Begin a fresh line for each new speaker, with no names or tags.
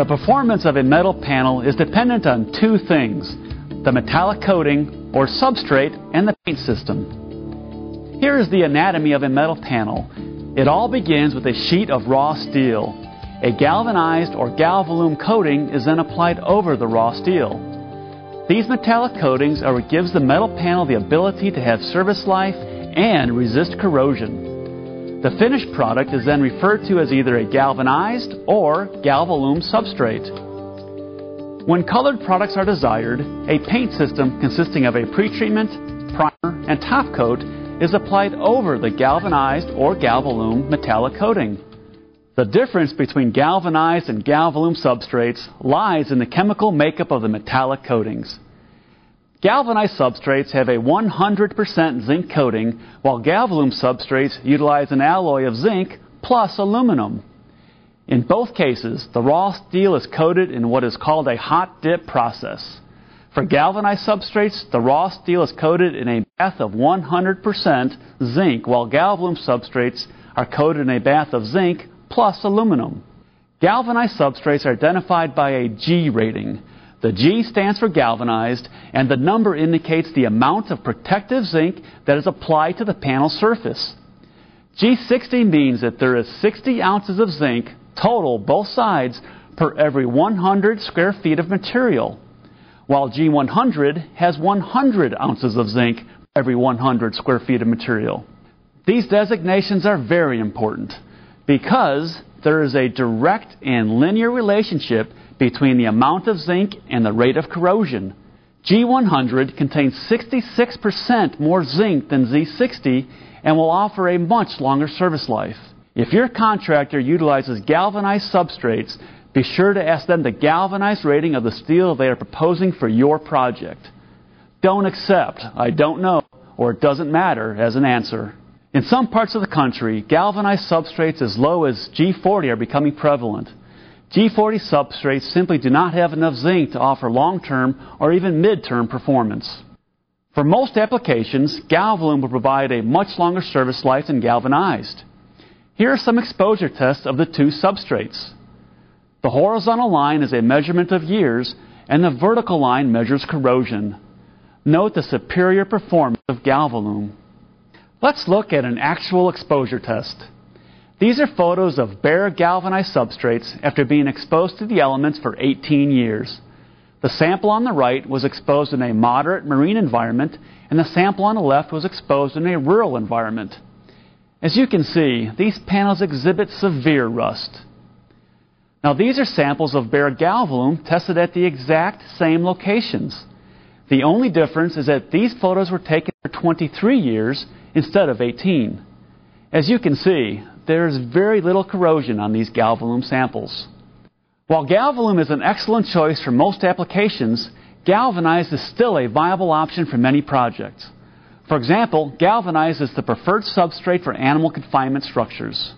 The performance of a metal panel is dependent on two things the metallic coating or substrate and the paint system. Here is the anatomy of a metal panel. It all begins with a sheet of raw steel. A galvanized or galvalume coating is then applied over the raw steel. These metallic coatings are what gives the metal panel the ability to have service life and resist corrosion. The finished product is then referred to as either a galvanized or galvalume substrate. When colored products are desired, a paint system consisting of a pretreatment, primer, and top coat is applied over the galvanized or galvalume metallic coating. The difference between galvanized and galvalume substrates lies in the chemical makeup of the metallic coatings. Galvanized substrates have a 100% zinc coating, while galvalume substrates utilize an alloy of zinc plus aluminum. In both cases, the raw steel is coated in what is called a hot dip process. For galvanized substrates, the raw steel is coated in a bath of 100% zinc, while galvalume substrates are coated in a bath of zinc plus aluminum. Galvanized substrates are identified by a G rating. The G stands for galvanized, and the number indicates the amount of protective zinc that is applied to the panel surface. G60 means that there is 60 ounces of zinc total, both sides, per every 100 square feet of material, while G100 has 100 ounces of zinc every 100 square feet of material. These designations are very important because there is a direct and linear relationship between the amount of zinc and the rate of corrosion. G100 contains 66% more zinc than G60 and will offer a much longer service life. If your contractor utilizes galvanized substrates, be sure to ask them the galvanized rating of the steel they are proposing for your project. Don't accept, I don't know, or it doesn't matter as an answer. In some parts of the country, galvanized substrates as low as G40 are becoming prevalent. G40 substrates simply do not have enough zinc to offer long-term or even mid-term performance. For most applications, galvalume will provide a much longer service life than galvanized. Here are some exposure tests of the two substrates. The horizontal line is a measurement of years, and the vertical line measures corrosion. Note the superior performance of galvalume. Let's look at an actual exposure test. These are photos of bare galvanized substrates after being exposed to the elements for 18 years. The sample on the right was exposed in a moderate marine environment, and the sample on the left was exposed in a rural environment. As you can see, these panels exhibit severe rust. Now, these are samples of bare galvalume tested at the exact same locations. The only difference is that these photos were taken for 23 years instead of 18. As you can see, there is very little corrosion on these galvalume samples. While galvalume is an excellent choice for most applications, galvanized is still a viable option for many projects. For example, galvanized is the preferred substrate for animal confinement structures.